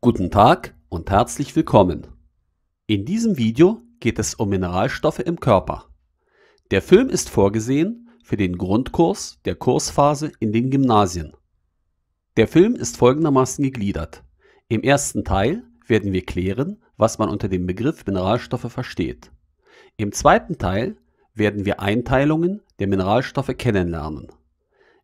Guten Tag und herzlich willkommen. In diesem Video geht es um Mineralstoffe im Körper. Der Film ist vorgesehen für den Grundkurs der Kursphase in den Gymnasien. Der Film ist folgendermaßen gegliedert. Im ersten Teil werden wir klären, was man unter dem Begriff Mineralstoffe versteht. Im zweiten Teil werden wir Einteilungen der Mineralstoffe kennenlernen.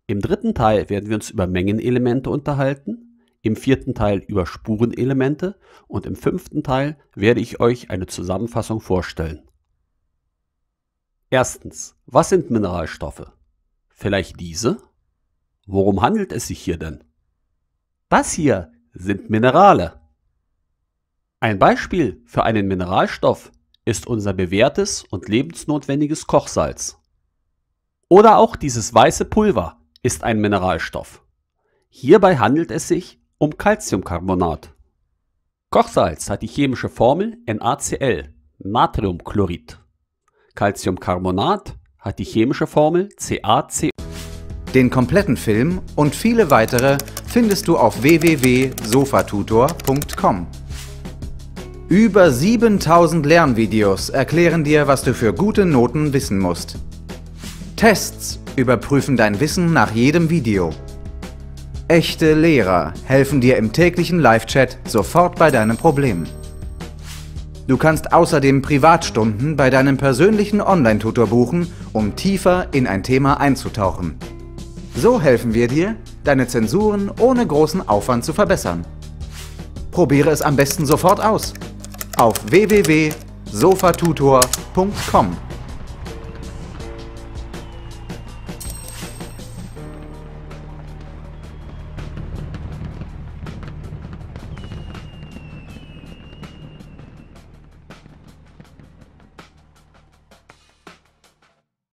Im dritten Teil werden wir uns über Mengenelemente unterhalten im vierten Teil über Spurenelemente und im fünften Teil werde ich euch eine Zusammenfassung vorstellen. Erstens, was sind Mineralstoffe? Vielleicht diese? Worum handelt es sich hier denn? Das hier sind Minerale. Ein Beispiel für einen Mineralstoff ist unser bewährtes und lebensnotwendiges Kochsalz. Oder auch dieses weiße Pulver ist ein Mineralstoff. Hierbei handelt es sich um Calciumcarbonat. Kochsalz hat die chemische Formel NaCl, Natriumchlorid. Calciumcarbonat hat die chemische Formel CaCO. Den kompletten Film und viele weitere findest du auf www.sofatutor.com. Über 7000 Lernvideos erklären dir, was du für gute Noten wissen musst. Tests überprüfen dein Wissen nach jedem Video. Echte Lehrer helfen dir im täglichen Live-Chat sofort bei deinem Problem. Du kannst außerdem Privatstunden bei deinem persönlichen Online-Tutor buchen, um tiefer in ein Thema einzutauchen. So helfen wir dir, deine Zensuren ohne großen Aufwand zu verbessern. Probiere es am besten sofort aus auf www.sofatutor.com.